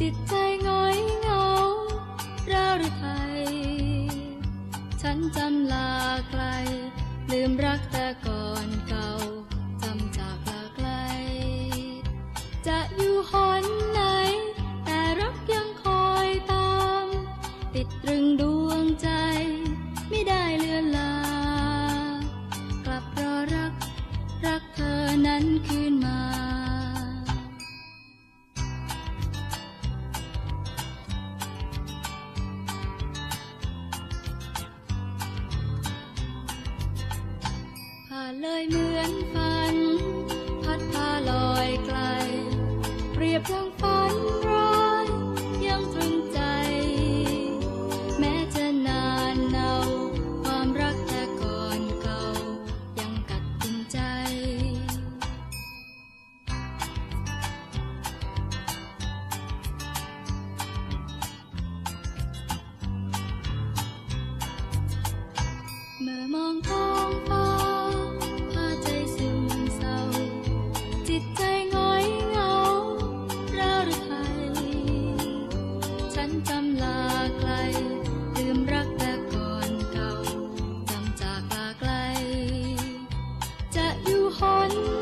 จิตใจง้อยเงาเราหรือไทย ฉันจำลาไกล ลืมรักแต่ก่อนเก่า เลยเหมือนฝัน พัดพาลอยไกล เปรียบดังฝันร นจำลาไกล ลืมรักแต่ก่อนเก่าจำจากลาไกล จะอยู่หน